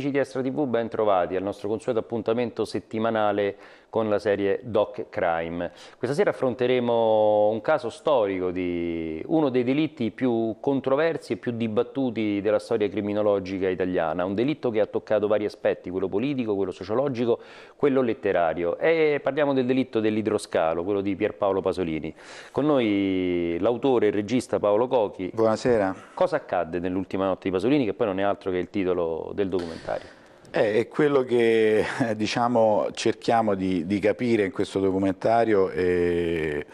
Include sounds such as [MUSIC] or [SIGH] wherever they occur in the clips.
Amici di Extra TV, ben trovati al nostro consueto appuntamento settimanale con la serie Doc Crime. Questa sera affronteremo un caso storico di uno dei delitti più controversi e più dibattuti della storia criminologica italiana, un delitto che ha toccato vari aspetti, quello politico, quello sociologico, quello letterario. E parliamo del delitto dell'idroscalo, quello di Pierpaolo Pasolini. Con noi l'autore e il regista Paolo Cochi. Buonasera. Cosa accadde nell'ultima notte di Pasolini, che poi non è altro che il titolo del documentario? Eh, è quello che diciamo, cerchiamo di, di, capire in questo documentario e,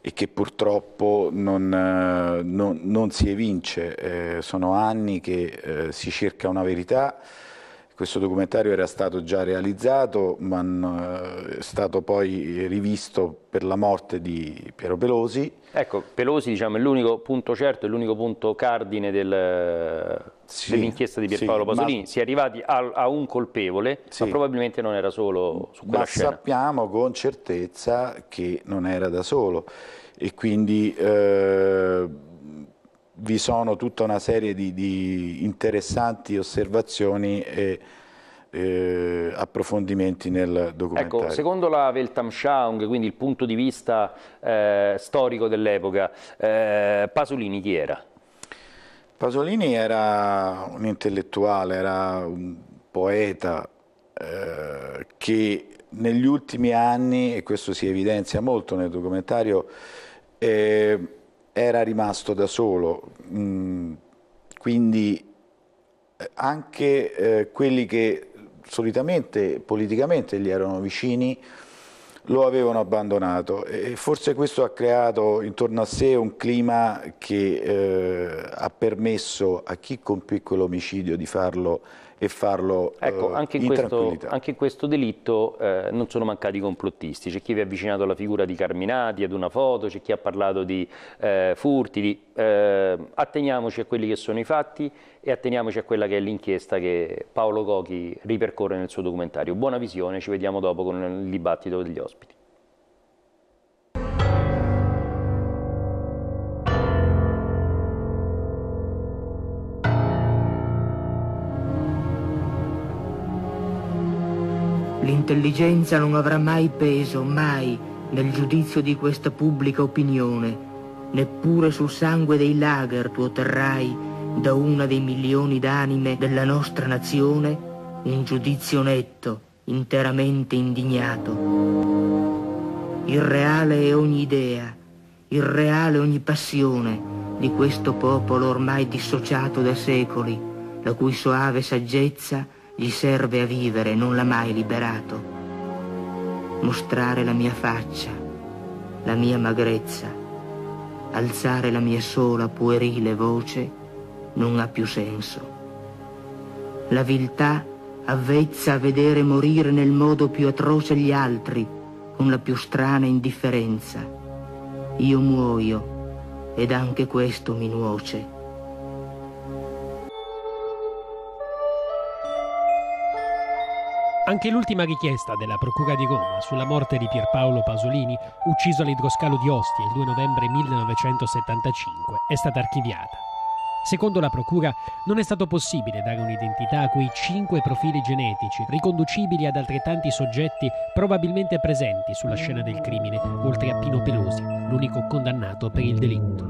e che purtroppo non, non, non si evince. Eh, sono anni che eh, si cerca una verità questo documentario era stato già realizzato, ma è stato poi rivisto per la morte di Piero Pelosi. Ecco, Pelosi diciamo, è l'unico punto certo, è l'unico punto cardine del, sì, dell'inchiesta di Pierpaolo sì, Pasolini. Ma... Si è arrivati a, a un colpevole, sì. ma probabilmente non era solo su quella ma scena. sappiamo con certezza che non era da solo e quindi... Eh, vi sono tutta una serie di, di interessanti osservazioni e eh, approfondimenti nel documentario. Ecco, secondo la Weltanschauung, quindi il punto di vista eh, storico dell'epoca, eh, Pasolini chi era? Pasolini era un intellettuale, era un poeta eh, che negli ultimi anni, e questo si evidenzia molto nel documentario, eh, era rimasto da solo, mm, quindi eh, anche eh, quelli che solitamente politicamente gli erano vicini lo avevano abbandonato. E forse questo ha creato intorno a sé un clima che eh, ha permesso a chi compì quell'omicidio di farlo e farlo ecco, eh, anche in, in questo, anche in questo delitto eh, non sono mancati complottisti, c'è chi vi ha avvicinato alla figura di Carminati, ad una foto, c'è chi ha parlato di eh, furti, di, eh, atteniamoci a quelli che sono i fatti e atteniamoci a quella che è l'inchiesta che Paolo Cochi ripercorre nel suo documentario. Buona visione, ci vediamo dopo con il dibattito degli ospiti. L'intelligenza non avrà mai peso, mai, nel giudizio di questa pubblica opinione, neppure sul sangue dei lager tu otterrai da una dei milioni d'anime della nostra nazione un giudizio netto, interamente indignato. Irreale è ogni idea, irreale ogni passione di questo popolo ormai dissociato da secoli, la cui soave saggezza gli serve a vivere, non l'ha mai liberato. Mostrare la mia faccia, la mia magrezza, alzare la mia sola puerile voce non ha più senso. La viltà avvezza a vedere morire nel modo più atroce gli altri, con la più strana indifferenza. Io muoio ed anche questo mi nuoce. Anche l'ultima richiesta della Procura di Roma sulla morte di Pierpaolo Pasolini, ucciso all'idroscalo di Ostia il 2 novembre 1975, è stata archiviata. Secondo la Procura non è stato possibile dare un'identità a quei cinque profili genetici riconducibili ad altrettanti soggetti probabilmente presenti sulla scena del crimine, oltre a Pino Pelosi, l'unico condannato per il delitto.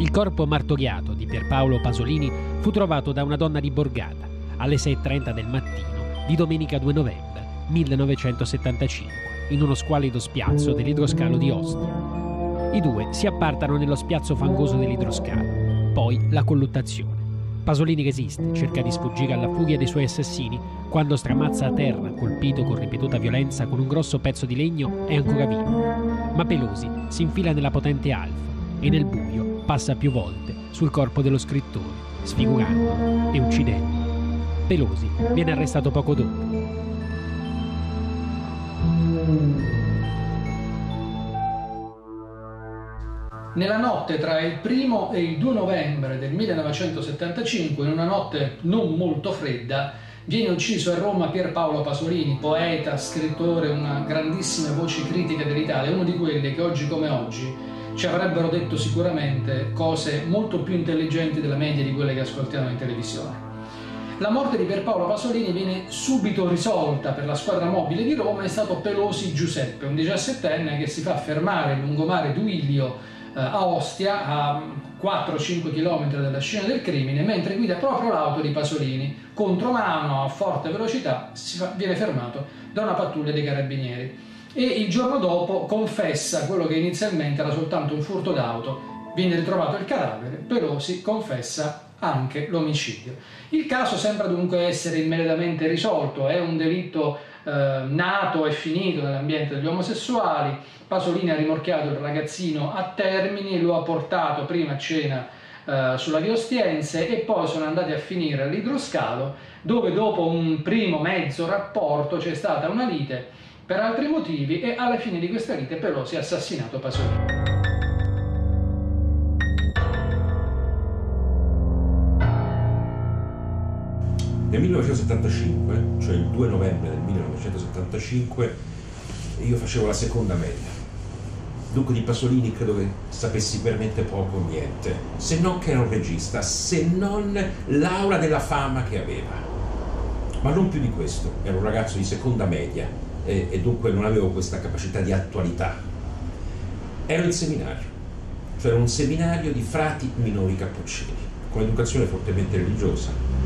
Il corpo martoriato di Pierpaolo Pasolini fu trovato da una donna di Borgata alle 6.30 del mattino di domenica 2 novembre 1975 in uno squallido spiazzo dell'idroscalo di Ostia. I due si appartano nello spiazzo fangoso dell'idroscalo, poi la colluttazione. Pasolini resiste, cerca di sfuggire alla furia dei suoi assassini, quando stramazza a terra, colpito con ripetuta violenza con un grosso pezzo di legno, è ancora vivo. Ma Pelosi si infila nella potente alfa e nel buio passa più volte sul corpo dello scrittore, sfigurando e uccidendo. Pelosi viene arrestato poco dopo. Nella notte tra il primo e il 2 novembre del 1975, in una notte non molto fredda, viene ucciso a Roma Pierpaolo Pasolini, poeta, scrittore, una grandissima voce critica dell'Italia, uno di quelli che oggi come oggi ci avrebbero detto sicuramente cose molto più intelligenti della media di quelle che ascoltiamo in televisione. La morte di Pierpaolo Pasolini viene subito risolta per la squadra mobile di Roma, è stato Pelosi Giuseppe, un 17enne che si fa fermare il lungomare Duilio eh, a Ostia, a 4-5 km dalla scena del crimine, mentre guida proprio l'auto di Pasolini. Contro mano, a forte velocità, fa, viene fermato da una pattuglia dei carabinieri. E il giorno dopo confessa quello che inizialmente era soltanto un furto d'auto. Viene ritrovato il cadavere, Pelosi confessa anche l'omicidio. Il caso sembra dunque essere immediatamente risolto, è un delitto eh, nato e finito nell'ambiente degli omosessuali, Pasolini ha rimorchiato il ragazzino a Termini, lo ha portato prima a cena eh, sulla via Ostiense e poi sono andati a finire all'idroscalo dove dopo un primo mezzo rapporto c'è stata una lite per altri motivi e alla fine di questa lite Pelosi ha assassinato Pasolini. Nel 1975, cioè il 2 novembre del 1975, io facevo la seconda media. Dunque di Pasolini credo che sapessi veramente poco o niente, se non che era un regista, se non l'aura della fama che aveva. Ma non più di questo, era un ragazzo di seconda media e, e dunque non avevo questa capacità di attualità. Ero in seminario, cioè un seminario di frati minori cappuccini, con educazione fortemente religiosa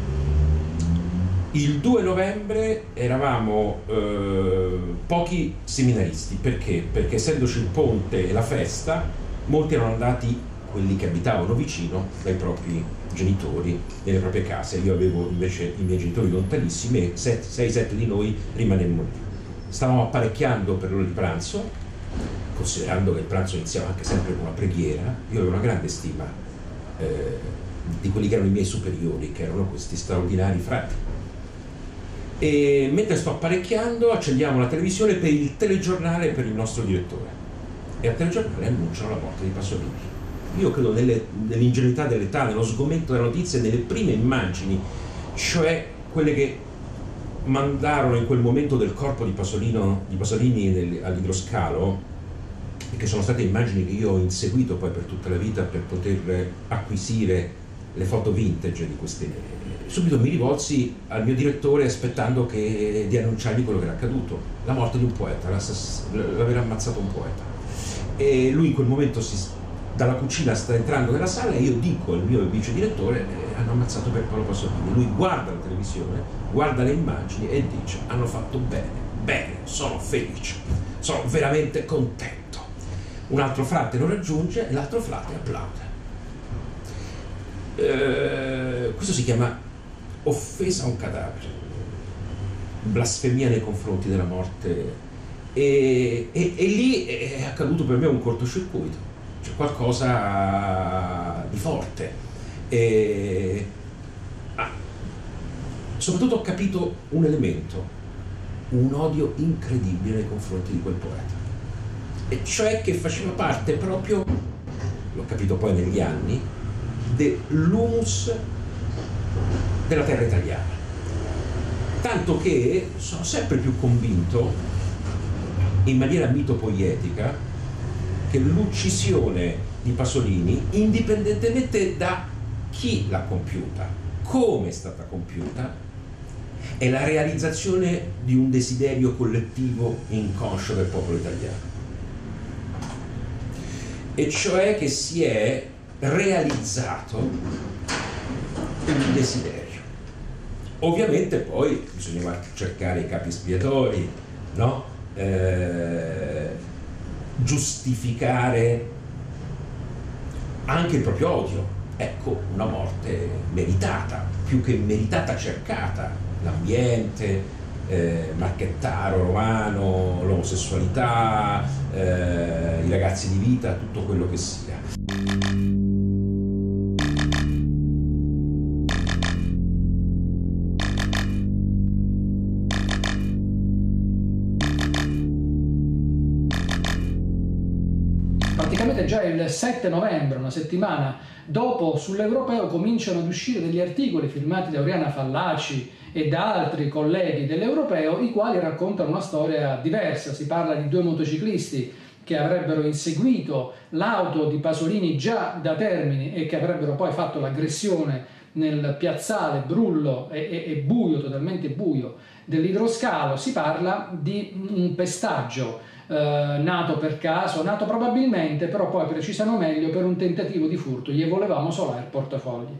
il 2 novembre eravamo eh, pochi seminaristi, perché? Perché essendoci il ponte e la festa, molti erano andati, quelli che abitavano vicino, dai propri genitori, nelle proprie case. Io avevo invece i miei genitori lontanissimi e 6-7 di noi rimanemmo lì. Stavamo apparecchiando per l'ora di pranzo, considerando che il pranzo iniziava anche sempre con una preghiera, io avevo una grande stima eh, di quelli che erano i miei superiori, che erano questi straordinari frati e mentre sto apparecchiando accendiamo la televisione per il telegiornale per il nostro direttore e al telegiornale annunciano la morte di Pasolini. Io credo nelle, nell'ingenuità dell'età, nello sgomento della notizia, nelle prime immagini, cioè quelle che mandarono in quel momento del corpo di, Pasolino, di Pasolini all'idroscalo, e che sono state immagini che io ho inseguito poi per tutta la vita per poter acquisire le foto vintage di queste subito mi rivolsi al mio direttore aspettando che, di annunciargli quello che era accaduto, la morte di un poeta, l'aver ammazzato un poeta. E lui in quel momento si, dalla cucina sta entrando nella sala e io dico al mio vice direttore eh, hanno ammazzato per Paolo Pasolini. Lui guarda la televisione, guarda le immagini e dice hanno fatto bene, bene, sono felice, sono veramente contento. Un altro frate lo raggiunge e l'altro frate applaude. Eh, questo si chiama offesa a un cadavere, blasfemia nei confronti della morte e, e, e lì è accaduto per me un cortocircuito, cioè qualcosa di forte. E, ah, soprattutto ho capito un elemento, un odio incredibile nei confronti di quel poeta, e cioè che faceva parte proprio, l'ho capito poi negli anni, dell'humus della terra italiana. Tanto che sono sempre più convinto, in maniera mitopoietica, che l'uccisione di Pasolini, indipendentemente da chi l'ha compiuta, come è stata compiuta, è la realizzazione di un desiderio collettivo inconscio del popolo italiano. E cioè che si è realizzato un desiderio. Ovviamente poi bisognava cercare i capi espiatori, no? eh, giustificare anche il proprio odio. Ecco, una morte meritata, più che meritata cercata, l'ambiente, eh, Marchettaro, Romano, l'omosessualità, eh, i ragazzi di vita, tutto quello che sia. Già il 7 novembre, una settimana dopo, sull'Europeo cominciano ad uscire degli articoli firmati da Oriana Fallaci e da altri colleghi dell'Europeo, i quali raccontano una storia diversa. Si parla di due motociclisti che avrebbero inseguito l'auto di Pasolini già da Termini e che avrebbero poi fatto l'aggressione nel piazzale brullo e, e, e buio, totalmente buio dell'idroscalo, si parla di un pestaggio eh, nato per caso, nato probabilmente, però poi precisano meglio, per un tentativo di furto, gli volevamo solare il portafogli.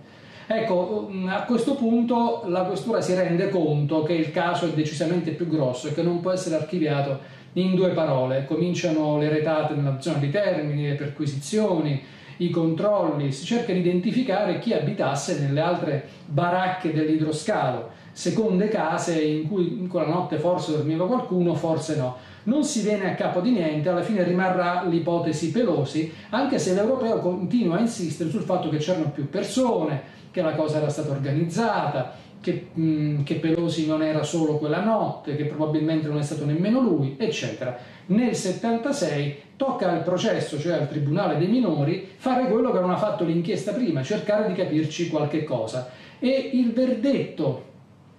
Ecco, mm, a questo punto la questura si rende conto che il caso è decisamente più grosso e che non può essere archiviato in due parole. Cominciano le retate nella zona di termini, le perquisizioni, i controlli, si cerca di identificare chi abitasse nelle altre baracche dell'idroscalo, seconde case in cui in quella notte forse dormiva qualcuno, forse no non si viene a capo di niente, alla fine rimarrà l'ipotesi Pelosi, anche se l'europeo continua a insistere sul fatto che c'erano più persone, che la cosa era stata organizzata, che, mh, che, Pelosi non era solo quella notte, che probabilmente non è stato nemmeno lui, eccetera. Nel 76 tocca al processo, cioè al Tribunale dei minori, fare quello che non ha fatto l'inchiesta prima, cercare di capirci qualche cosa. E il verdetto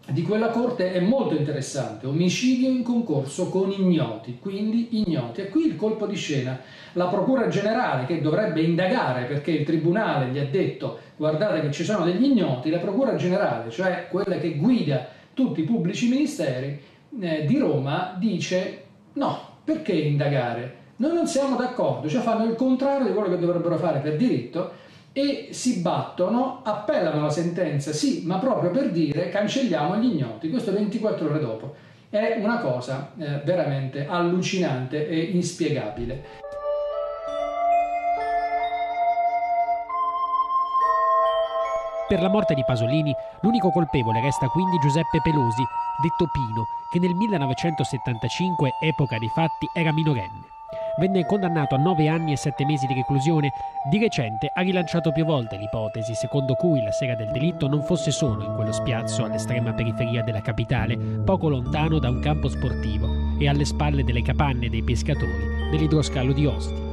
di quella corte è molto interessante, omicidio in concorso con ignoti, quindi ignoti. E qui il colpo di scena, la Procura Generale che dovrebbe indagare perché il Tribunale gli ha detto guardate che ci sono degli ignoti, la Procura Generale, cioè quella che guida tutti i pubblici ministeri eh, di Roma, dice no, perché indagare? Noi non siamo d'accordo, cioè fanno il contrario di quello che dovrebbero fare per diritto e si battono, appellano la sentenza, sì, ma proprio per dire cancelliamo gli ignoti, questo 24 ore dopo. È una cosa eh, veramente allucinante e inspiegabile. Per la morte di Pasolini, l'unico colpevole resta quindi Giuseppe Pelosi, detto Pino, che nel 1975, epoca dei fatti, era minorenne venne condannato a nove anni e sette mesi di reclusione. Di recente ha rilanciato più volte l'ipotesi secondo cui la sera del delitto non fosse solo in quello spiazzo all'estrema periferia della capitale, poco lontano da un campo sportivo e alle spalle delle capanne dei pescatori dell'idroscalo di Ostia.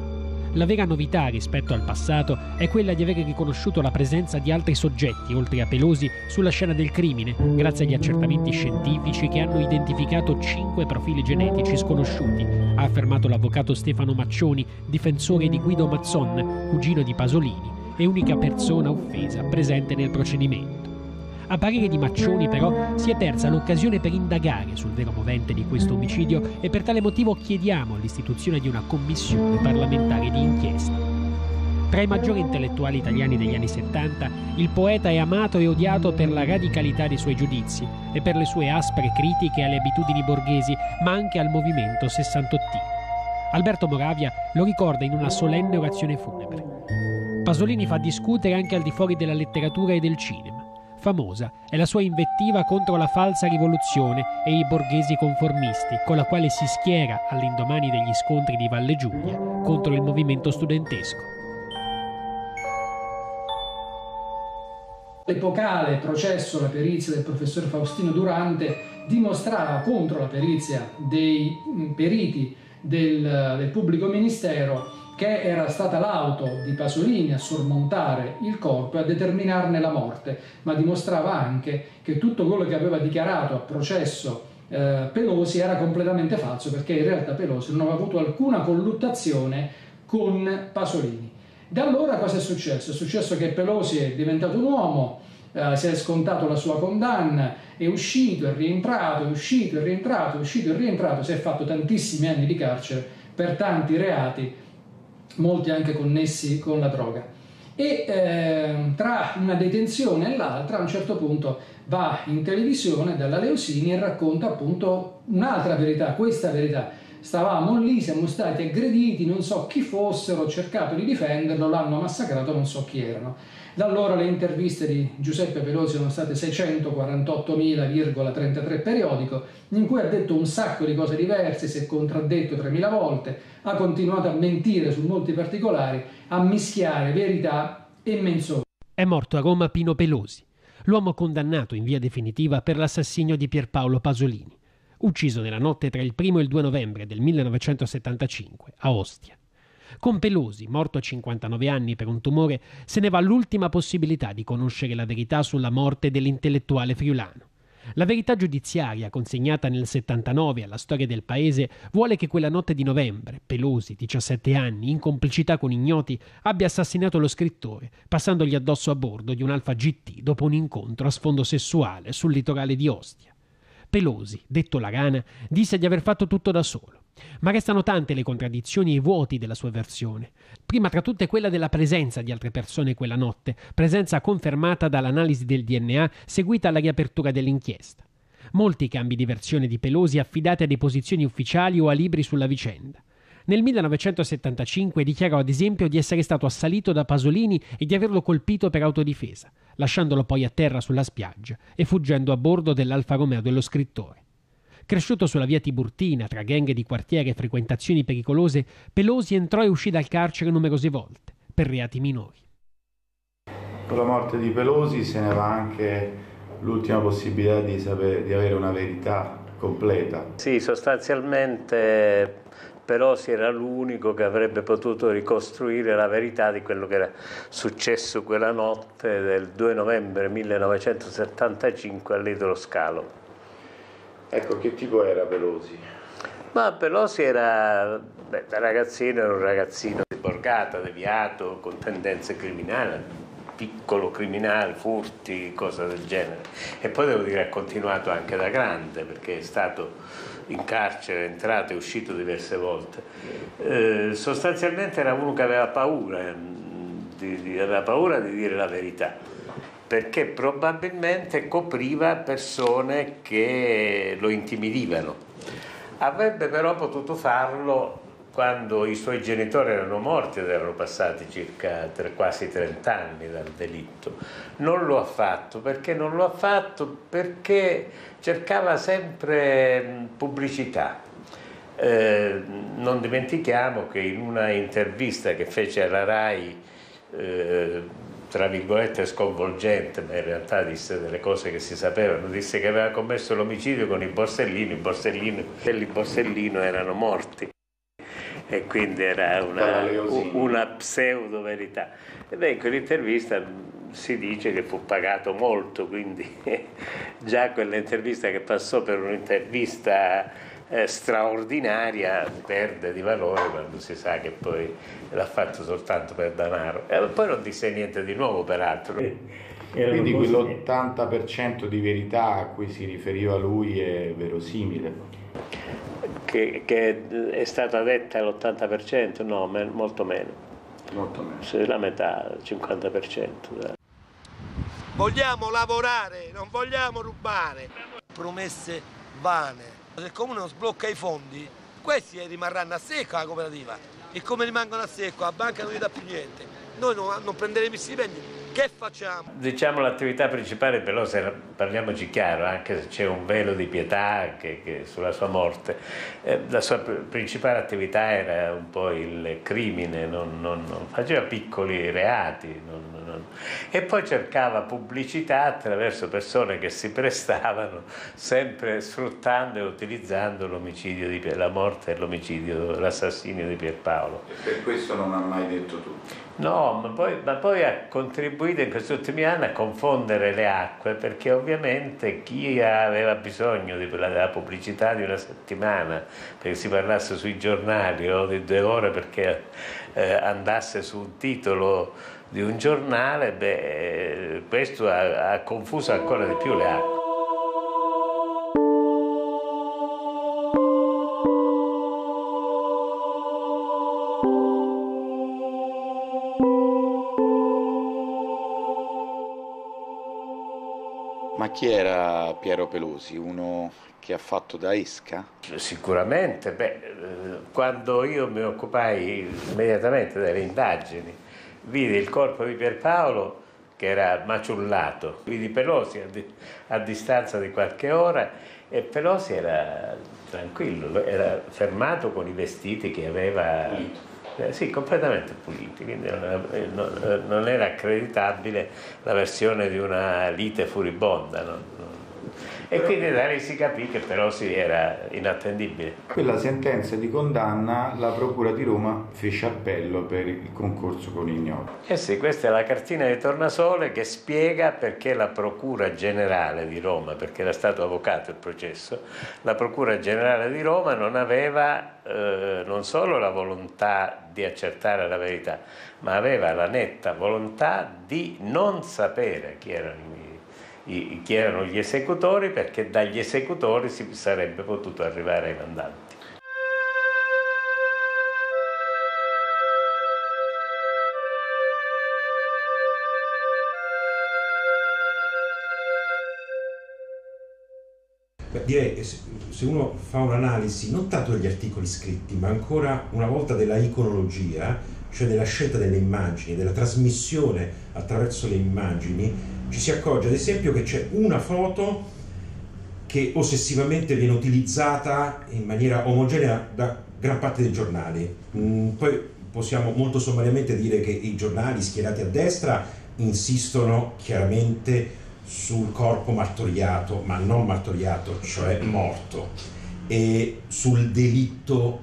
La vera novità rispetto al passato è quella di aver riconosciuto la presenza di altri soggetti, oltre a Pelosi, sulla scena del crimine, grazie agli accertamenti scientifici che hanno identificato cinque profili genetici sconosciuti, ha affermato l'avvocato Stefano Maccioni, difensore di Guido Mazzon, cugino di Pasolini e unica persona offesa presente nel procedimento. A parere di Maccioni, però, si è persa l'occasione per indagare sul vero movente di questo omicidio e per tale motivo chiediamo l'istituzione di una commissione parlamentare di inchiesta. Tra i maggiori intellettuali italiani degli anni 70, il poeta è amato e odiato per la radicalità dei suoi giudizi e per le sue aspre critiche alle abitudini borghesi, ma anche al movimento sessantottino. Alberto Moravia lo ricorda in una solenne orazione funebre. Pasolini fa discutere anche al di fuori della letteratura e del cinema. Famosa è la sua invettiva contro la falsa rivoluzione e i borghesi conformisti, con la quale si schiera all'indomani degli scontri di Valle Giulia contro il movimento studentesco. L'epocale processo alla perizia del professor Faustino Durante dimostrava contro la perizia dei periti del, del pubblico ministero che era stata l'auto di Pasolini a sormontare il corpo e a determinarne la morte, ma dimostrava anche che tutto quello che aveva dichiarato a processo eh, Pelosi era completamente falso, perché in realtà Pelosi non aveva avuto alcuna colluttazione con Pasolini. Da allora cosa è successo? È successo che Pelosi è diventato un uomo, eh, si è scontato la sua condanna, è uscito, è rientrato, è uscito, è rientrato, è uscito, è rientrato, si è fatto tantissimi anni di carcere per tanti reati molti anche connessi con la droga. E eh, tra una detenzione e l'altra a un certo punto va in televisione dalla Leosini e racconta appunto un'altra verità, questa verità. Stavamo lì, siamo stati aggrediti, non so chi fossero, ho cercato di difenderlo, l'hanno massacrato, non so chi erano. Da allora le interviste di Giuseppe Pelosi sono state 648.033 periodico, in cui ha detto un sacco di cose diverse, si è contraddetto 3.000 volte, ha continuato a mentire su molti particolari, a mischiare verità e menzogne. È morto a Roma Pino Pelosi, l'uomo condannato in via definitiva per l'assassinio di Pierpaolo Pasolini, ucciso nella notte tra il 1 e il 2 novembre del 1975 a Ostia. Con Pelosi, morto a 59 anni per un tumore, se ne va l'ultima possibilità di conoscere la verità sulla morte dell'intellettuale friulano. La verità giudiziaria consegnata nel 79 alla storia del paese vuole che quella notte di novembre Pelosi, 17 anni, in complicità con ignoti, abbia assassinato lo scrittore, passandogli addosso a bordo di un Alfa GT dopo un incontro a sfondo sessuale sul litorale di Ostia. Pelosi, detto la rana, disse di aver fatto tutto da solo. Ma restano tante le contraddizioni e i vuoti della sua versione. Prima tra tutte quella della presenza di altre persone quella notte, presenza confermata dall'analisi del DNA seguita alla riapertura dell'inchiesta. Molti cambi di versione di Pelosi affidati a deposizioni ufficiali o a libri sulla vicenda. Nel 1975 dichiarò ad esempio di essere stato assalito da Pasolini e di averlo colpito per autodifesa, lasciandolo poi a terra sulla spiaggia e fuggendo a bordo dell'Alfa Romeo dello scrittore. Cresciuto sulla via Tiburtina, tra gang di quartiere e frequentazioni pericolose, Pelosi entrò e uscì dal carcere numerose volte, per reati minori. Con la morte di Pelosi se ne va anche l'ultima possibilità di, sapere, di avere una verità completa. Sì, sostanzialmente Pelosi era l'unico che avrebbe potuto ricostruire la verità di quello che era successo quella notte del 2 novembre 1975 all'Idolo Scalo. Ecco, che tipo era Pelosi? Ma Pelosi era, beh, da ragazzino era un ragazzino di borgata, deviato, con tendenze criminali, piccolo criminale, furti, cose del genere. E poi devo dire ha continuato anche da grande, perché è stato in carcere, entrato e uscito diverse volte. Eh, sostanzialmente era uno che aveva paura, di, di, aveva paura di dire la verità, perché probabilmente copriva persone che lo intimidivano. Avrebbe però potuto farlo quando i suoi genitori erano morti ed erano passati circa quasi 30 anni dal delitto. Non lo ha fatto perché non lo ha fatto perché cercava sempre pubblicità. Eh, non dimentichiamo che in una intervista che fece alla RAI eh, tra virgolette sconvolgente, ma in realtà disse delle cose che si sapevano, disse che aveva commesso l'omicidio con i Borsellino, i Borsellino i Borsellino erano morti e quindi era una, una pseudo verità. E beh, in quell'intervista si dice che fu pagato molto, quindi [LAUGHS] già quell'intervista che passò per un'intervista eh, straordinaria perde di valore quando si sa che poi l'ha fatto soltanto per denaro. E poi non disse niente di nuovo peraltro. Quindi quell'80% di verità a cui si riferiva lui è verosimile che, che è stata detta l'80%, no, men, molto meno. Molto meno. Sì, la metà, il 50%. Vogliamo lavorare, non vogliamo rubare. Promesse vane. Se il comune non sblocca i fondi, questi rimarranno a secco alla cooperativa. E come rimangono a secco, la banca non gli dà più niente. Noi non, non prenderemo i stipendi, che facciamo? Diciamo l'attività principale però, se parliamoci chiaro, anche se c'è un velo di pietà che, che sulla sua morte, la sua principale attività era un po' il crimine, non, non, non faceva piccoli reati non, e poi cercava pubblicità attraverso persone che si prestavano, sempre sfruttando e utilizzando l'omicidio di, la morte e l'omicidio, l'assassinio di Pierpaolo. E per questo non ha mai detto tutto. No, ma poi, ma poi, ha contribuito in questi ultimi anni a confondere le acque perché ovviamente chi aveva bisogno della pubblicità di una settimana perché si parlasse sui giornali o di due ore perché eh, andasse su un titolo di un giornale, beh, questo ha, ha confuso ancora di più le acque. Chi era Piero Pelosi? Uno che ha fatto da esca? Sicuramente, beh, quando io mi occupai immediatamente delle indagini, vidi il corpo di Pierpaolo che era maciullato, vidi Pelosi a, di, a distanza di qualche ora e Pelosi era tranquillo, era fermato con i vestiti che aveva eh, sì, completamente puliti, quindi non, eh, non, era accreditabile la versione di una lite furibonda. Non, E quindi da lì si capì che Perosi era inattendibile. Quella sentenza di condanna la Procura di Roma fece appello per il concorso con ignoti. Eh sì, questa è la cartina di Tornasole che spiega perché la Procura Generale di Roma, perché era stato avvocato il processo, la Procura Generale di Roma non aveva eh, non solo la volontà di accertare la verità, ma aveva la netta volontà di non sapere chi erano, i, chi erano gli esecutori perché dagli esecutori si sarebbe potuto arrivare ai mandanti. Direi che se uno fa un'analisi non tanto degli articoli scritti, ma ancora una volta della iconologia, cioè della scelta delle immagini, della trasmissione attraverso le immagini, ci si accorge ad esempio che c'è una foto che ossessivamente viene utilizzata in maniera omogenea da gran parte dei giornali. Mm, poi possiamo molto sommariamente dire che i giornali schierati a destra insistono chiaramente sul corpo martoriato, ma non martoriato, cioè morto, e sul delitto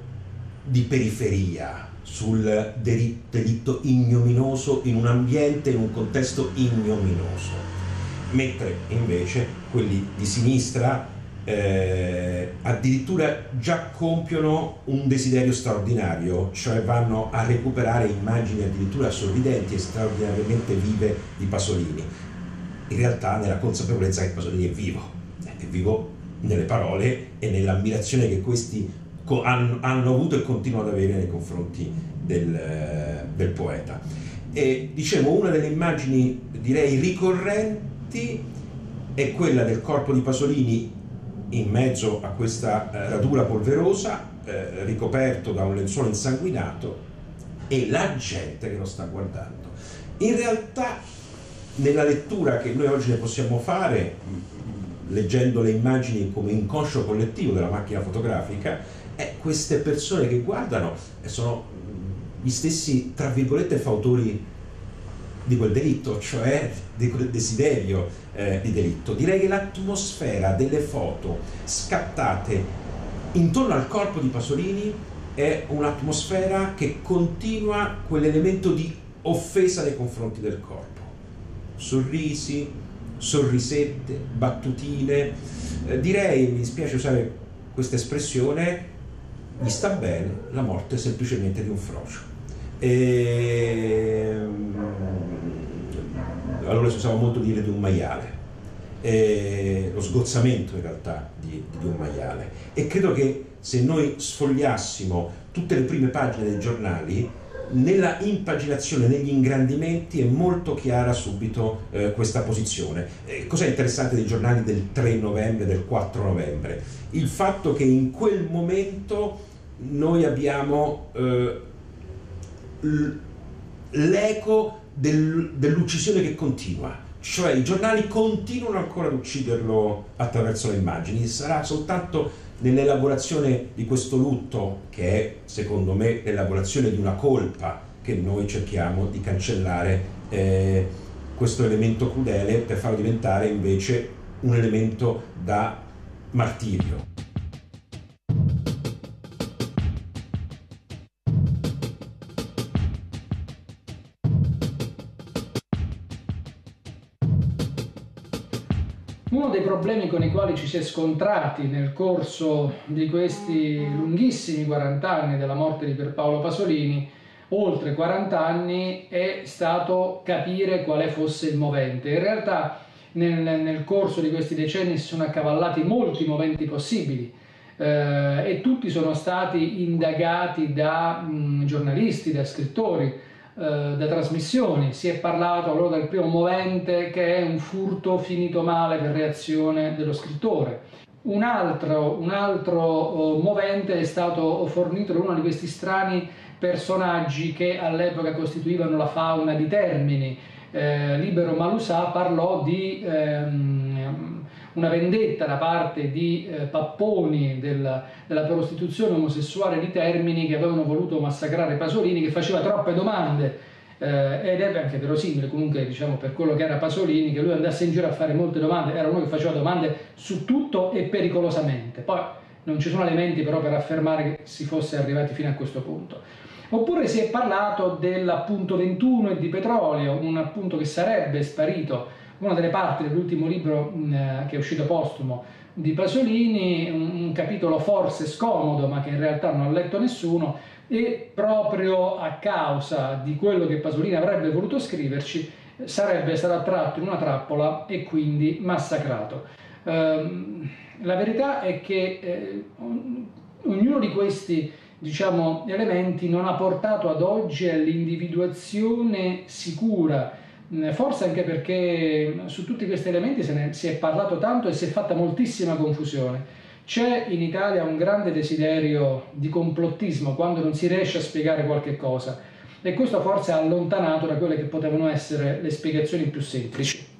di periferia, sul delitto ignominoso in un ambiente, in un contesto ignominoso. Mentre invece quelli di sinistra eh, addirittura già compiono un desiderio straordinario, cioè vanno a recuperare immagini addirittura sorridenti e straordinariamente vive di Pasolini in realtà nella consapevolezza che Pasolini è vivo, è vivo nelle parole e nell'ammirazione che questi hanno, hanno avuto e continuano ad avere nei confronti del, del poeta. E dicevo, una delle immagini direi ricorrenti è quella del corpo di Pasolini in mezzo a questa eh, radura polverosa, eh, ricoperto da un lenzuolo insanguinato e la gente che lo sta guardando. In realtà nella lettura che noi oggi ne possiamo fare, leggendo le immagini come inconscio collettivo della macchina fotografica, è queste persone che guardano sono gli stessi, tra virgolette, fautori di quel delitto, cioè di quel desiderio eh, di delitto. Direi che l'atmosfera delle foto scattate intorno al corpo di Pasolini è un'atmosfera che continua quell'elemento di offesa nei confronti del corpo sorrisi, sorrisette, battutine. Eh, direi, mi dispiace usare questa espressione, gli sta bene, la morte semplicemente di un frocio. E... Ehm, allora si usava molto dire di un maiale, e... lo sgozzamento in realtà di, di un maiale. E credo che se noi sfogliassimo tutte le prime pagine dei giornali, nella impaginazione, negli ingrandimenti è molto chiara subito eh, questa posizione. Eh, cos'è interessante dei giornali del 3 novembre, del 4 novembre? Il fatto che in quel momento noi abbiamo eh, l'eco del, dell'uccisione che continua, cioè i giornali continuano ancora ad ucciderlo attraverso le immagini, sarà soltanto nell'elaborazione di questo lutto, che è secondo me l'elaborazione di una colpa, che noi cerchiamo di cancellare eh, questo elemento crudele per farlo diventare invece un elemento da martirio. Problemi con i quali ci si è scontrati nel corso di questi lunghissimi 40 anni della morte di Pierpaolo Pasolini, oltre 40 anni, è stato capire quale fosse il movente. In realtà nel, nel corso di questi decenni si sono accavallati molti moventi possibili. Eh, e tutti sono stati indagati da mh, giornalisti, da scrittori, eh, da trasmissioni, si è parlato allora del primo movente che è un furto finito male per reazione dello scrittore. Un altro, un altro oh, movente è stato fornito da uno di questi strani personaggi che all'epoca costituivano la fauna di Termini. Eh, Libero Malusà parlò di ehm, una vendetta da parte di eh, papponi del, della prostituzione omosessuale di Termini che avevano voluto massacrare Pasolini, che faceva troppe domande eh, ed è anche verosimile comunque diciamo per quello che era Pasolini che lui andasse in giro a fare molte domande, era uno che faceva domande su tutto e pericolosamente, poi non ci sono elementi però per affermare che si fosse arrivati fino a questo punto. Oppure si è parlato dell'appunto 21 e di petrolio, un appunto che sarebbe sparito, una delle parti dell'ultimo libro mh, eh, che è uscito postumo di Pasolini, un, un capitolo forse scomodo ma che in realtà non ha letto nessuno, e proprio a causa di quello che Pasolini avrebbe voluto scriverci sarebbe stato attratto in una trappola e quindi massacrato. Um, la verità è che eh, ognuno di questi diciamo, elementi non ha portato ad oggi all'individuazione sicura, forse anche perché su tutti questi elementi se ne si è parlato tanto e si è fatta moltissima confusione. C'è in Italia un grande desiderio di complottismo quando non si riesce a spiegare qualche cosa e questo forse ha allontanato da quelle che potevano essere le spiegazioni più semplici.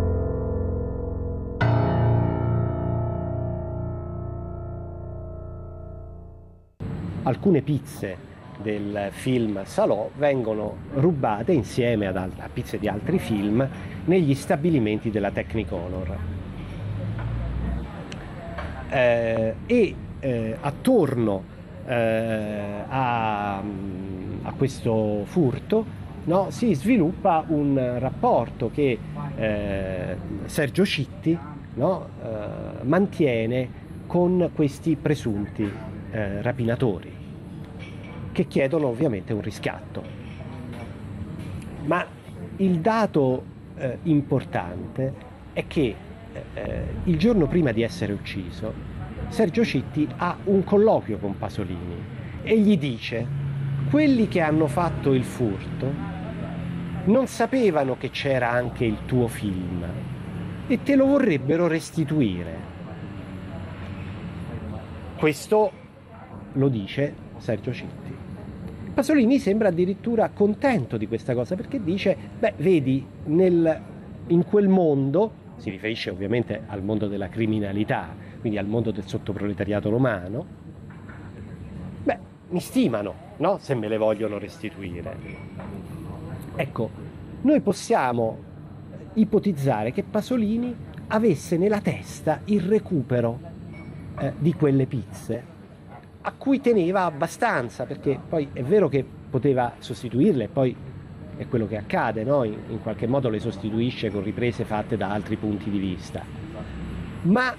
Alcune pizze del film Salò vengono rubate insieme ad a pizze di altri film negli stabilimenti della Technicolor. Eh, e eh, attorno eh, a, a, questo furto no, si sviluppa un rapporto che eh, Sergio Citti no, eh, mantiene con questi presunti eh, rapinatori che chiedono ovviamente un riscatto. Ma il dato eh, importante è che eh, il giorno prima di essere ucciso, Sergio Citti ha un colloquio con Pasolini e gli dice quelli che hanno fatto il furto non sapevano che c'era anche il tuo film e te lo vorrebbero restituire. Questo lo dice Sergio Citti. Pasolini sembra addirittura contento di questa cosa perché dice, beh, vedi, nel, in quel mondo si riferisce ovviamente al mondo della criminalità, quindi al mondo del sottoproletariato romano, beh, mi stimano, no? Se me le vogliono restituire. Ecco, noi possiamo ipotizzare che Pasolini avesse nella testa il recupero eh, di quelle pizze a cui teneva abbastanza, perché poi è vero che poteva sostituirle, poi è quello che accade, no? in, in qualche modo le sostituisce con riprese fatte da altri punti di vista, ma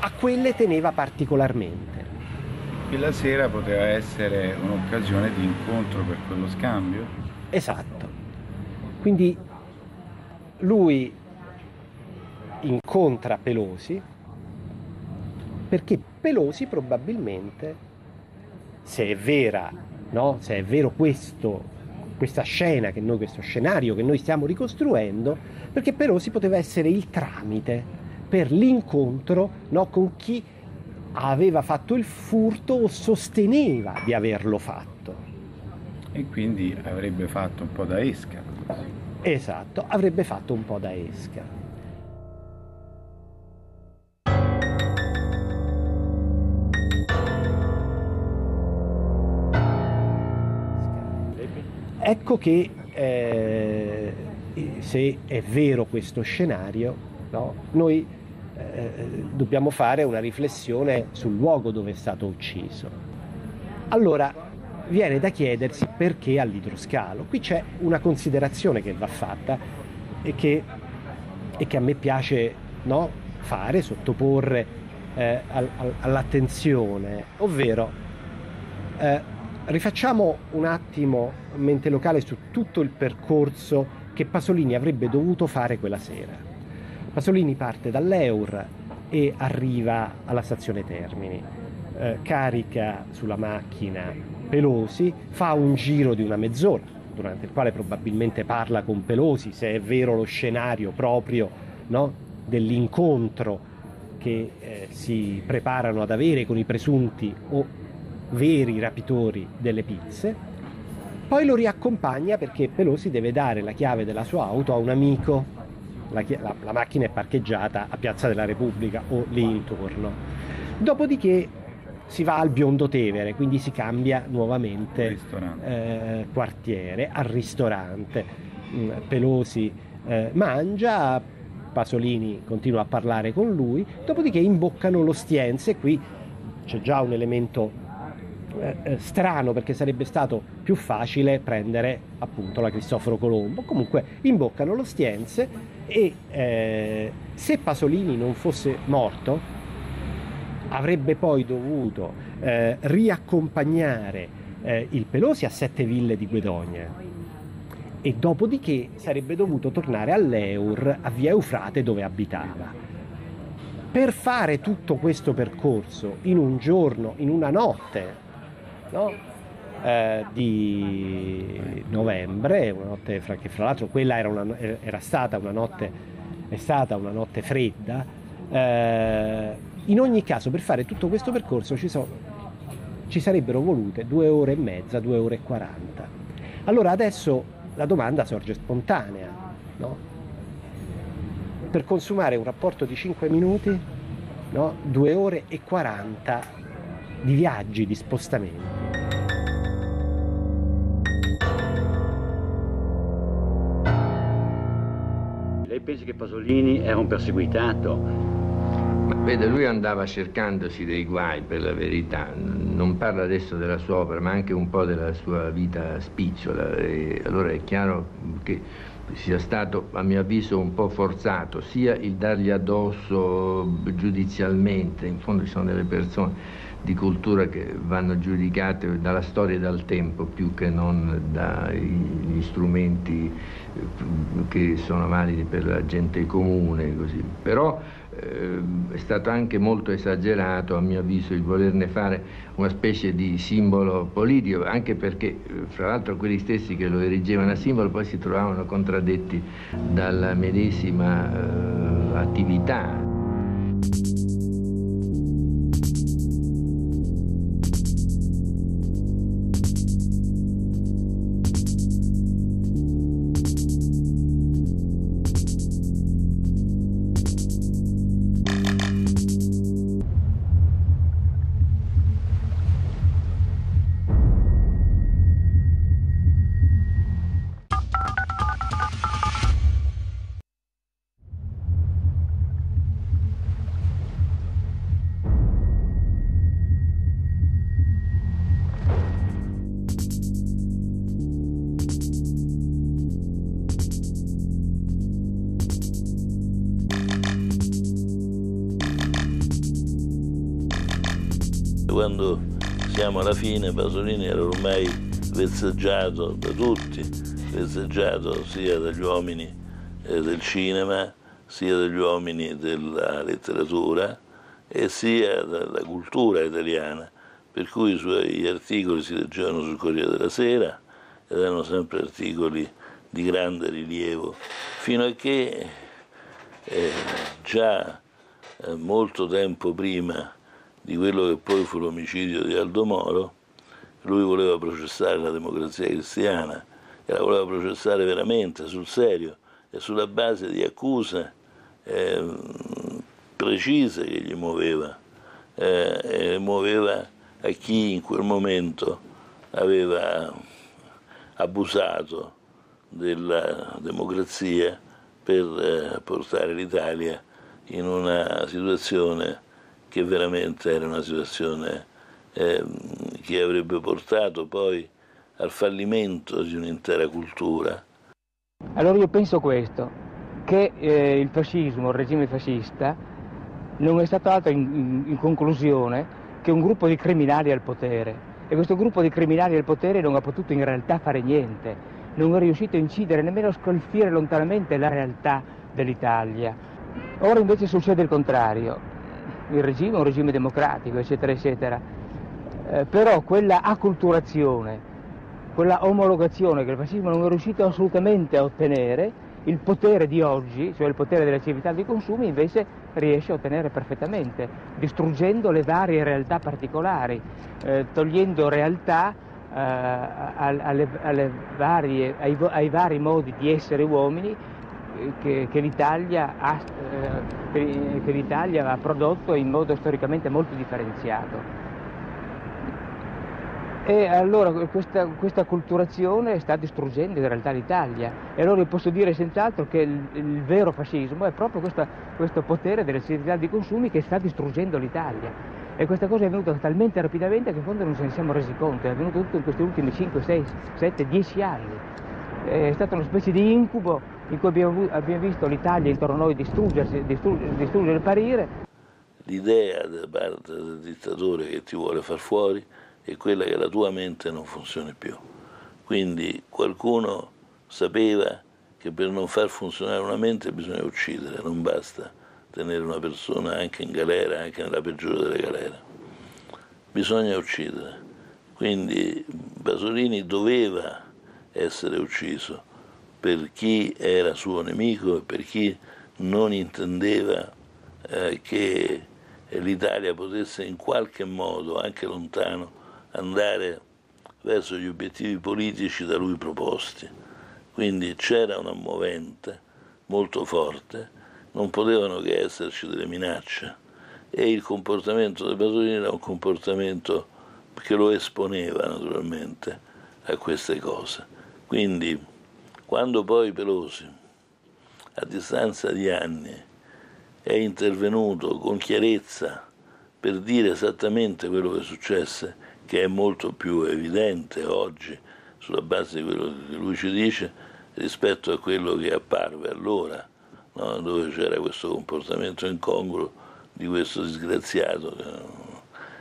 a quelle teneva particolarmente. E la sera poteva essere un'occasione di incontro per quello scambio? Esatto. Quindi lui incontra Pelosi perché Pelosi probabilmente, se è vera, no? se è vero questo questa scena, che noi, questo scenario che noi stiamo ricostruendo, perché Pelosi poteva essere il tramite per l'incontro no, con chi aveva fatto il furto o sosteneva di averlo fatto. E quindi avrebbe fatto un po' da esca. Esatto, avrebbe fatto un po' da esca. Ecco che eh, se è vero questo scenario, no, noi eh, dobbiamo fare una riflessione sul luogo dove è stato ucciso. Allora, viene da chiedersi perché all'idroscalo. Qui c'è una considerazione che va fatta e che, e che a me piace no, fare, sottoporre eh, all, all'attenzione, ovvero eh, Rifacciamo un attimo mente locale su tutto il percorso che Pasolini avrebbe dovuto fare quella sera. Pasolini parte dall'Eur e arriva alla stazione Termini, eh, carica sulla macchina Pelosi, fa un giro di una mezz'ora, durante il quale probabilmente parla con Pelosi, se è vero lo scenario proprio no, dell'incontro che eh, si preparano ad avere con i presunti o veri rapitori delle pizze, poi lo riaccompagna perché Pelosi deve dare la chiave della sua auto a un amico, la, la, la macchina è parcheggiata a Piazza della Repubblica o lì intorno. Dopodiché si va al Biondo Tevere, quindi si cambia nuovamente eh, quartiere, al ristorante. Mm, Pelosi eh, mangia, Pasolini continua a parlare con lui, dopodiché imboccano l'Ostiense e qui c'è già un elemento eh, eh, strano perché sarebbe stato più facile prendere appunto la Cristoforo Colombo. Comunque imboccano l'Ostiense e eh, se Pasolini non fosse morto avrebbe poi dovuto eh, riaccompagnare eh, il Pelosi a Sette Ville di Guedogna e dopodiché sarebbe dovuto tornare all'Eur a via Eufrate dove abitava. Per fare tutto questo percorso in un giorno, in una notte no? eh, di novembre, una notte fra, che fra l'altro quella era, una, era stata una notte, è stata una notte fredda, eh, in ogni caso per fare tutto questo percorso ci, so, ci sarebbero volute due ore e mezza, due ore e quaranta. Allora adesso la domanda sorge spontanea. No? Per consumare un rapporto di 5 minuti, no? 2 ore e 40 di viaggi, di spostamenti. Lei pensa che Pasolini era un perseguitato? Ma vede, lui andava cercandosi dei guai per la verità, non parla adesso della sua opera, ma anche un po' della sua vita spicciola. E allora è chiaro che sia stato, a mio avviso, un po' forzato, sia il dargli addosso giudizialmente, in fondo ci sono delle persone di cultura che vanno giudicate dalla storia e dal tempo più che non dagli strumenti eh, che sono validi per la gente comune. Così. Però eh, è stato anche molto esagerato, a mio avviso, il volerne fare una specie di simbolo politico, anche perché, eh, fra l'altro, quelli stessi che lo erigevano a simbolo poi si trovavano contraddetti dalla medesima eh, attività. Siamo alla fine Pasolini era ormai vezzeggiato da tutti, vezzeggiato sia dagli uomini eh, del cinema, sia dagli uomini della letteratura e sia dalla cultura italiana, per cui i suoi articoli si leggevano sul Corriere della Sera ed erano sempre articoli di grande rilievo, fino a che eh, già eh, molto tempo prima di quello che poi fu l'omicidio di Aldo Moro, lui voleva processare la democrazia cristiana e la voleva processare veramente, sul serio e sulla base di accuse eh, precise che gli muoveva, eh, muoveva a chi in quel momento aveva abusato della democrazia per eh, portare l'Italia in una situazione che veramente era una situazione eh, che avrebbe portato poi al fallimento di un'intera cultura. Allora io penso questo, che eh, il fascismo, il regime fascista, non è stato altro in, in, conclusione che un gruppo di criminali al potere e questo gruppo di criminali al potere non ha potuto in realtà fare niente, non è riuscito a incidere, nemmeno a scalfire lontanamente la realtà dell'Italia. Ora invece succede il contrario, il regime è un regime democratico, eccetera, eccetera. Eh, però quella acculturazione, quella omologazione che il fascismo non è riuscito assolutamente a ottenere, il potere di oggi, cioè il potere delle civiltà dei consumi, invece riesce a ottenere perfettamente, distruggendo le varie realtà particolari, eh, togliendo realtà eh, alle, alle varie, ai, ai vari modi di essere uomini che, che, l'Italia ha, eh, che, l'Italia ha prodotto in modo storicamente molto differenziato. E allora questa, questa culturazione sta distruggendo in realtà l'Italia. E allora io posso dire senz'altro che il, il vero fascismo è proprio questa, questo potere delle società di consumi che sta distruggendo l'Italia. E questa cosa è avvenuta talmente rapidamente che in fondo non ce ne siamo resi conto, è avvenuto tutto in questi ultimi 5, 6, 7, 10 anni. È stata una specie di incubo in cui abbiamo, abbiamo visto l'Italia intorno a noi distruggersi, distruggere, distruggere parire. L'idea da del dittatore che ti vuole far fuori è quella che la tua mente non funzioni più. Quindi qualcuno sapeva che per non far funzionare una mente bisogna uccidere, non basta tenere una persona anche in galera, anche nella peggiore delle galere. Bisogna uccidere. Quindi Pasolini doveva essere ucciso per chi era suo nemico e per chi non intendeva eh, che l'Italia potesse in qualche modo, anche lontano, andare verso gli obiettivi politici da lui proposti. Quindi c'era una movente molto forte, non potevano che esserci delle minacce e il comportamento di Pasolini era un comportamento che lo esponeva naturalmente a queste cose. Quindi quando poi Pelosi, a distanza di anni, è intervenuto con chiarezza per dire esattamente quello che successe, che è molto più evidente oggi sulla base di quello che lui ci dice rispetto a quello che apparve allora, no? dove c'era questo comportamento incongruo di questo disgraziato che,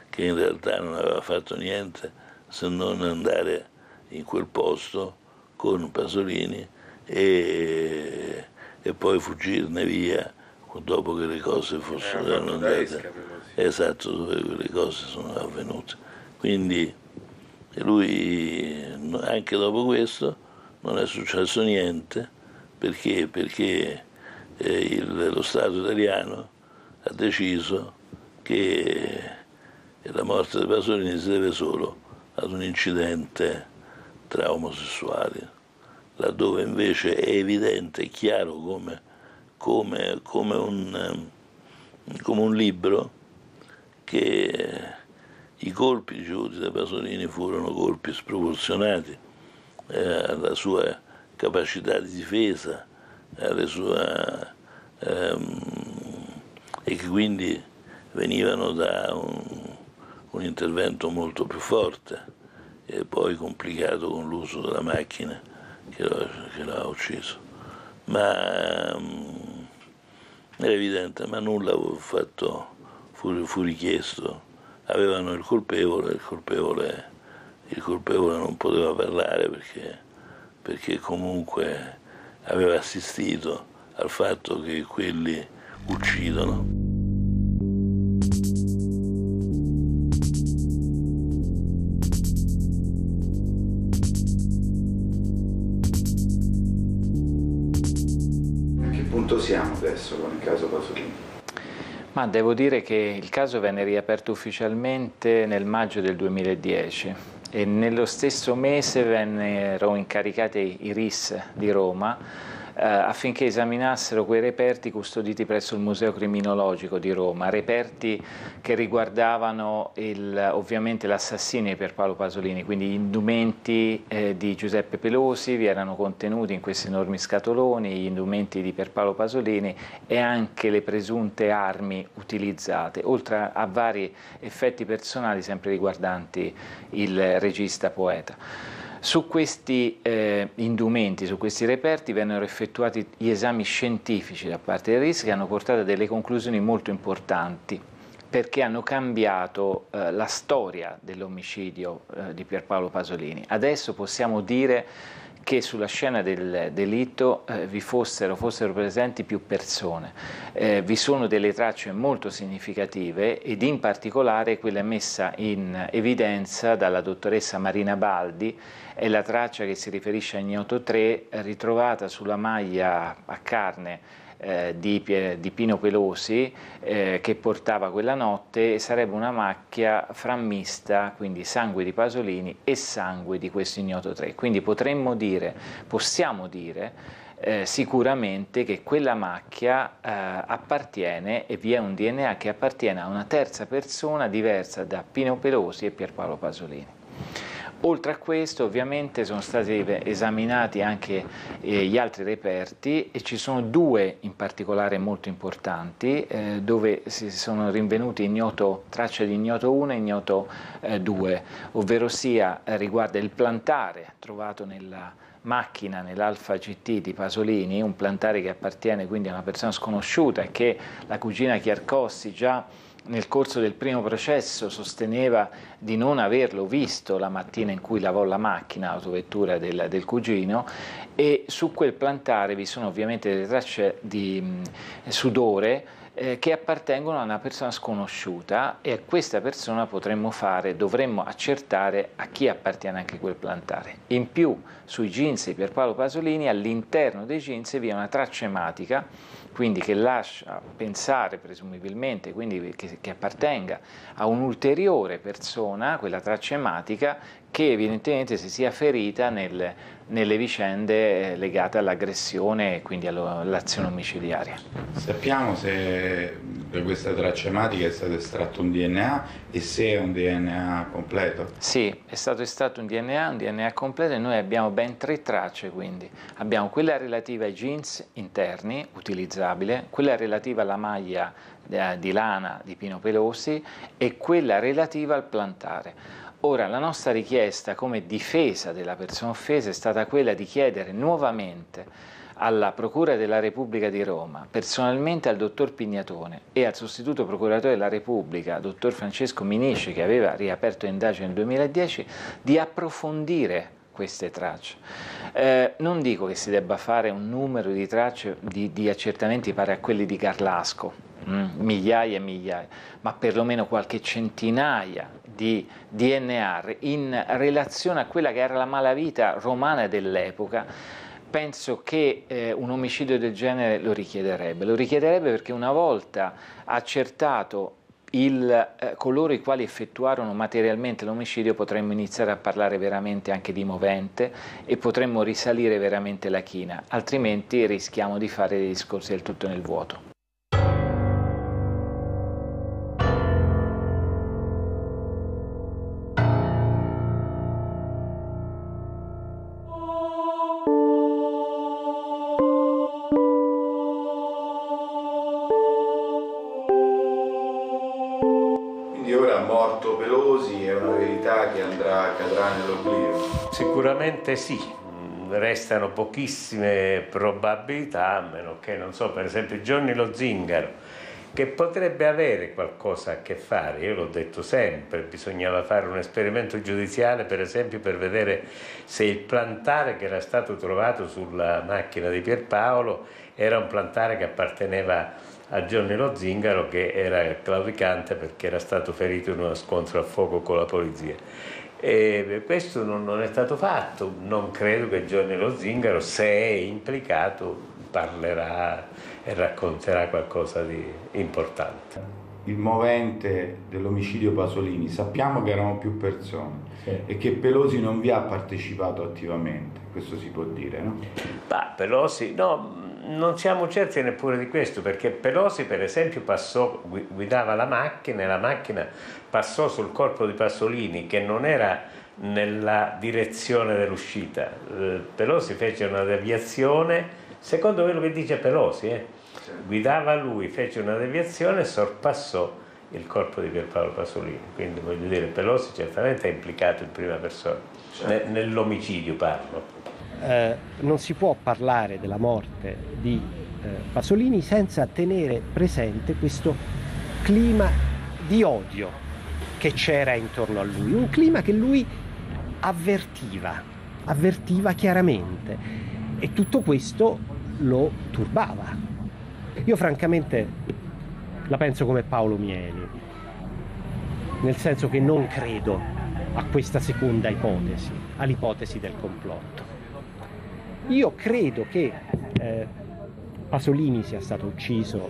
che in realtà non aveva fatto niente se non andare in quel posto con Pasolini e, e poi fuggirne via dopo che le cose fossero andate. Esatto, dove quelle cose sono avvenute. Quindi lui anche dopo questo non è successo niente perché, perché eh, il, lo Stato italiano ha deciso che la morte di Pasolini si deve solo ad un incidente tra omosessuali, laddove invece è evidente e chiaro come, come, come, un, come un libro che i colpi ricevuti da Pasolini furono colpi sproporzionati eh, alla sua capacità di difesa, sue, ehm, e che quindi venivano da un, un, intervento molto più forte e poi complicato con l'uso della macchina che l'ha, ucciso. Ma um, era evidente, ma nulla fatto, fu, fu richiesto avevano il colpevole, il colpevole, il colpevole non poteva parlare perché, perché comunque aveva assistito al fatto che quelli uccidono. Adesso con il caso Pasolini? Ma devo dire che il caso venne riaperto ufficialmente nel maggio del 2010 e nello stesso mese vennero incaricati i RIS di Roma affinché esaminassero quei reperti custoditi presso il Museo Criminologico di Roma, reperti che riguardavano il, ovviamente l'assassinio di Pierpaolo Pasolini, quindi gli indumenti eh, di Giuseppe Pelosi vi erano contenuti in questi enormi scatoloni, gli indumenti di Pierpaolo Pasolini e anche le presunte armi utilizzate, oltre a vari effetti personali sempre riguardanti il regista poeta. Su questi eh, indumenti, su questi reperti vennero effettuati gli esami scientifici da parte del RIS che hanno portato a delle conclusioni molto importanti perché hanno cambiato eh, la storia dell'omicidio eh, di Pierpaolo Pasolini. Adesso possiamo dire che sulla scena del delitto eh, vi fossero, fossero, presenti più persone. Eh, vi sono delle tracce molto significative ed in particolare quella messa in evidenza dalla dottoressa Marina Baldi, è la traccia che si riferisce a Ignoto 3 ritrovata sulla maglia a carne eh, di, di, Pino Pelosi eh, che portava quella notte e sarebbe una macchia frammista, quindi sangue di Pasolini e sangue di questo ignoto 3. Quindi potremmo dire, possiamo dire eh, sicuramente che quella macchia eh, appartiene e vi è un DNA che appartiene a una terza persona diversa da Pino Pelosi e Pierpaolo Pasolini. Oltre a questo ovviamente sono stati esaminati anche eh, gli altri reperti e ci sono due in particolare molto importanti eh, dove si sono rinvenuti ignoto, tracce di ignoto 1 e ignoto eh, 2, ovvero sia eh, riguarda il plantare trovato nella macchina nell'Alfa GT di Pasolini, un plantare che appartiene quindi a una persona sconosciuta e che la cugina Chiarcossi già nel corso del primo processo sosteneva di non averlo visto la mattina in cui lavò la macchina, l'autovettura del, del cugino, e su quel plantare vi sono ovviamente delle tracce di mh, sudore eh, che appartengono a una persona sconosciuta e a questa persona potremmo fare, dovremmo accertare a chi appartiene anche quel plantare. In più, sui jeans di Pierpaolo Pasolini, all'interno dei jeans vi è una traccia ematica quindi che lascia pensare presumibilmente che, che, appartenga a un'ulteriore persona, quella traccia ematica, che evidentemente si sia ferita nel, nelle vicende eh, legate all'aggressione e quindi all'azione omicidiaria. Sappiamo se da questa traccia ematica è stato estratto un DNA e se è un DNA completo? Sì, è stato estratto un DNA, un DNA completo e noi abbiamo ben tre tracce quindi. Abbiamo quella relativa ai jeans interni, utilizzabile, quella relativa alla maglia eh, di lana di Pino Pelosi e quella relativa al plantare. Ora, la nostra richiesta come difesa della persona offesa è stata quella di chiedere nuovamente alla Procura della Repubblica di Roma, personalmente al dottor Pignatone e al sostituto procuratore della Repubblica, dottor Francesco Minici, che aveva riaperto indagine nel 2010, di approfondire queste tracce. Eh, non dico che si debba fare un numero di tracce, di, di accertamenti pari a quelli di Carlasco, mm, migliaia e migliaia, ma perlomeno qualche centinaia di DNA in relazione a quella che era la malavita romana dell'epoca, penso che eh, un omicidio del genere lo richiederebbe. Lo richiederebbe perché una volta accertato il, eh, coloro i quali effettuarono materialmente l'omicidio potremmo iniziare a parlare veramente anche di movente e potremmo risalire veramente la china, altrimenti rischiamo di fare dei discorsi del tutto nel vuoto. Sicuramente sì, restano pochissime probabilità, a meno che, non so, per esempio Giorni Lo Zingaro, che potrebbe avere qualcosa a che fare, io l'ho detto sempre, bisognava fare un esperimento giudiziale per esempio per vedere se il plantare che era stato trovato sulla macchina di Pierpaolo era un plantare che apparteneva a Giorni Lo Zingaro che era claudicante perché era stato ferito in uno scontro a fuoco con la polizia. E questo non, non, è stato fatto, non credo che Giorni Lo Zingaro, se è implicato, parlerà e racconterà qualcosa di importante. Il movente dell'omicidio Pasolini, sappiamo che erano più persone sì. e che Pelosi non vi ha partecipato attivamente, questo si può dire, no? Bah, Pelosi, no, non siamo certi neppure di questo, perché Pelosi per esempio passò, guidava la macchina e la macchina passò sul corpo di Pasolini che non era nella direzione dell'uscita. Eh, Pelosi fece una deviazione, secondo quello che dice Pelosi, eh. guidava lui, fece una deviazione e sorpassò il corpo di Pierpaolo Pasolini. Quindi voglio dire, Pelosi certamente è implicato in prima persona, certo. nell'omicidio parlo eh, non si può parlare della morte di eh, Pasolini senza tenere presente questo clima di odio che c'era intorno a lui, un clima che lui avvertiva, avvertiva chiaramente e tutto questo lo turbava. Io francamente la penso come Paolo Mieli, nel senso che non credo a questa seconda ipotesi, all'ipotesi del complotto. Io credo che eh, Pasolini sia stato ucciso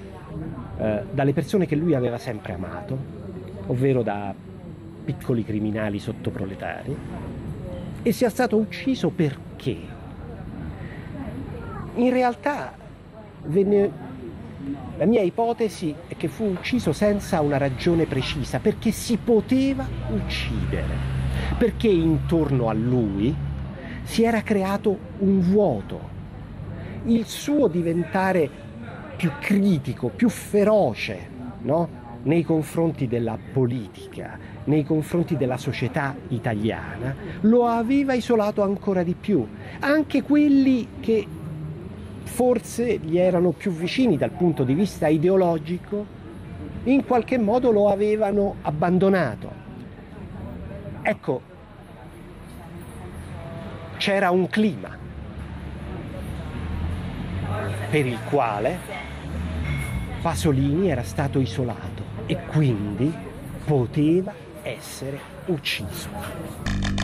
eh, dalle persone che lui aveva sempre amato, ovvero da piccoli criminali sottoproletari, e sia stato ucciso perché in realtà venne, la mia ipotesi è che fu ucciso senza una ragione precisa, perché si poteva uccidere. perché intorno a lui si era creato un vuoto. Il suo diventare più critico, più feroce no? nei confronti della politica, nei confronti della società italiana, lo aveva isolato ancora di più. Anche quelli che forse gli erano più vicini dal punto di vista ideologico, in qualche modo lo avevano abbandonato. Ecco, c'era un clima per il quale Pasolini era stato isolato e quindi poteva essere ucciso.